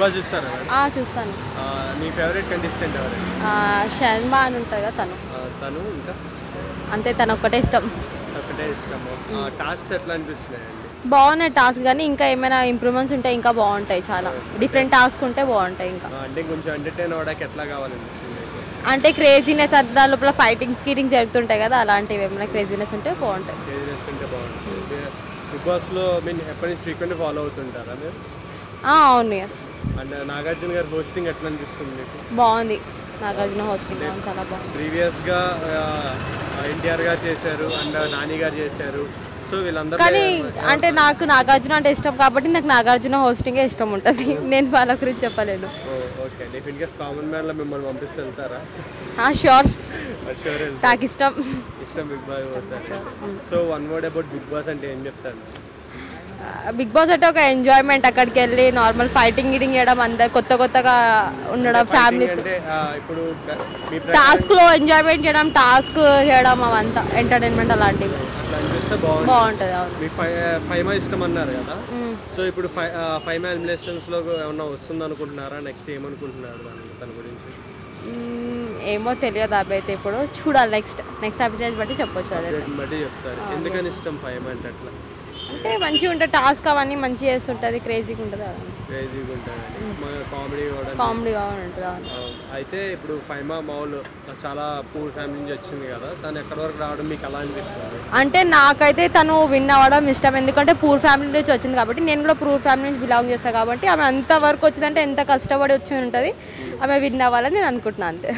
Boss చూస్తారా? చూస్తాను. మీ favourite contestant ఎవరండి ఆ, శర్మ అని ఉంటుంది కదా తను. తను ఇంకా? అంతే తను ఒక్కటే ఇష్టం. ఒకటే ఇష్టము టాస్క్స్ ఎట్లా అనిపిస్తున్నాయండి? బాగున్నాయి టాస్క్ కానీ ఇంకా ఏమైనా ఇంప్రూవ్మెంట్స్ ఉంటే ఇంకా బాగుంటాయి చాలా. డిఫరెంట్ టాస్క్ ఉంటే బాగుంటాయి ఇంకా. అంటే కొంచెం ఎంటర్టైన్ అవ్వడానికి ఎట్లా కావాలనిపిస్తుంది? అంటే క్రేజీనెస్ దాని లోపల ఫైటింగ్స్ గీటింగ్స్ జరుగుతుంటాయి కదా అలాంటివి ఏమైనా క్రేజీనెస్ ఉంటే బాగుంటాయి. కేజీఎస్ అంటే బాగుంటుంది. బిగ్ బాస్లో మీన్ ఎప్పటి నుంచి ఫ్రీక్వెంట్ ఫాలో అవుతుంటారా మీరు? ఆ, అవును ఎస్ అండ్ నాగార్జున గారి హోస్టింగ్ ఎట్లా అనిపిస్తుంది మీకు? బాగుంది. నాగార్జున హోస్టింగ్ చాలా బాగుంది. ప్రీవియస్గా ఎన్టీఆర్ గారు చేశారు అండ్ నాని గారు చేశారు. సో వీళ్ళందరూ కానీ అంటే నాకు నాగార్జున అంటే ఇష్టం కాబట్టి నాకు నాగార్జున హోస్టింగే ఇష్టం ఉంటుంది. నేను వాళ్ళ గురించి చెప్పలేను. ఓకే. అండి ఇన్ కేస్ కామన్ మ్యాన్లో మిమ్మల్ని పంపిస్తే వెళ్తారా షూర్ షూర్ నాకు ఇష్టం. ఇష్టం Bigg Boss so one word about Bigg Boss అంటే ఏం చెప్తాను బిగ్ బాస్ అంటే ఒక ఎంజాయ్మెంట్ అక్కడికి వెళ్ళి నార్మల్ ఫైటింగ్ గిటింగ్ చేయడం అందరు కొత్త కొత్తగా ఉండడం ఫ్యామిలీ అంటే ఆ, ఇప్పుడు మీ ప్ర- టాస్క్లో ఎంజాయ్మెంట్ చేయడం టాస్క్ చేయడం అవంతా ఎంటర్టైన్మెంట్ అలాంటివి. బాగుంటుంది. అవును. ఇష్టం అన్నారు కదా? సో ఇప్పుడు ఫైవ్ ఏమన్నా వస్తుంది అనుకుంటున్నారా నెక్స్ట్ ఏమనుకుంటున్నారు దాని గురించి? ఏమో తెలియదు అవి అయితే ఇప్పుడు. చూడాలి నెక్స్ట్ నెక్స్ట్ అప్డేట్ బట్టి చెప్పొచ్చు అదే. దీన్ని బట్టి చెప్తారు. ఎందుకని ఇష్టం ఫైవ్ అంటే అట్లా? అంటే మంచిగా ఉంటుంది టాస్క్ అవన్నీ మంచిగా చేస్తుంటుంది క్రేజీగా ఉంటుంది క్రేజీగా ఉంటుంది. కామెడీ కూడా కామెడీగా ఉంటుంది. అయితే ఇప్పుడు ఫైమా మాల్ చాలా పూర్ ఫ్యామిలీ నుంచి వచ్చింది కదా తను ఎక్కడి వరకు రావడం మీకు ఎలా అనిపిస్తుంది? అంటే నాకైతే తను విన్ అవ్వడం ఇష్టం. ఎందుకంటే పూర్ ఫ్యామిలీ నుంచి వచ్చింది కాబట్టి నేను కూడా పూర్ ఫ్యామిలీ నుంచి బిలాంగ్ చేస్తాను కాబట్టి ఆమె అంత వరకు వచ్చిందంటే ఎంత కష్టపడి వచ్చి ఉంటుంది ఆమె విన్ అవ్వాలని నేను అనుకుంటున్నాను అంతే.